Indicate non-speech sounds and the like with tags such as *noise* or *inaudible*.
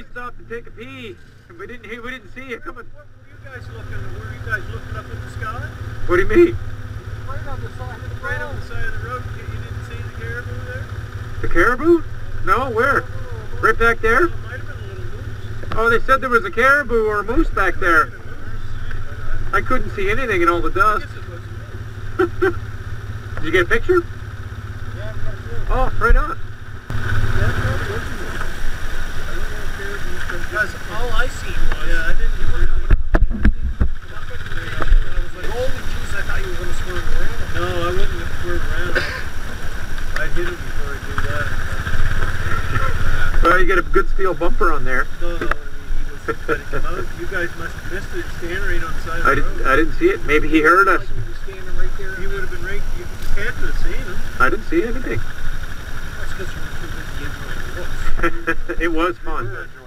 stopped to take a pee. And we didn't, we didn't see you coming. What were you guys looking? Were you guys looking up at the sky? What do you mean? Right on the side of the Right on the side of the road. You, you didn't see the caribou there? The caribou? No, where? Right back there? Might have been a little moose. Oh, they said there was a caribou or a moose back there. Might have been a moose. I couldn't see anything in all the dust. guess it was a moose. *laughs* Did you get a picture? Yeah, that's it. Oh, right on. Because all I seen was. Yeah, I didn't even know what I was like, holy jeez, I thought you were going to swerve around. No, I wouldn't have swerved around. I'd hit him before I do that. Well, you get a good steel bumper on there. No, no, I mean, he was letting him out. You guys must have missed it standing right on the side of I the didn't, road. I didn't see it. Maybe he heard us. He was standing right there. He would have been right. You can't have seen him. I didn't see anything. That's because you were too busy enjoying the *laughs* it was fun. enjoying